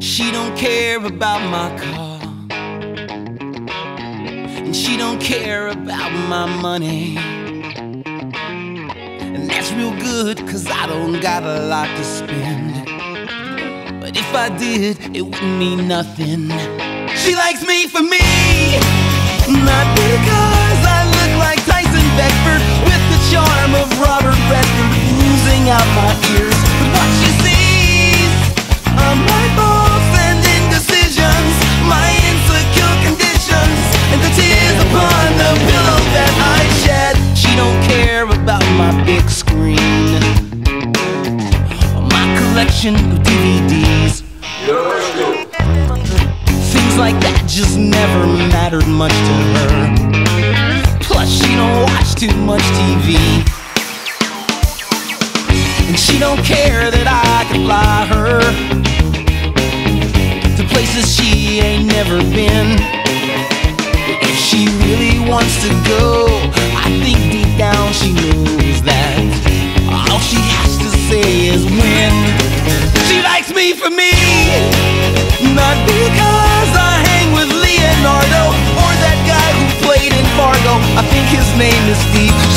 She don't care about my car. And she don't care about my money. And that's real good, cause I don't got a lot to spend. But if I did, it wouldn't mean nothing. She likes me for me, not because care about my big screen, my collection of DVDs. Things like that just never mattered much to her. Plus, she don't watch too much TV. And she don't care that I can fly her to places she ain't never been. If she really wants to go, I think down she knows that all she has to say is when. She likes me for me, not because I hang with Leonardo or that guy who played in Fargo. I think his name is Steve.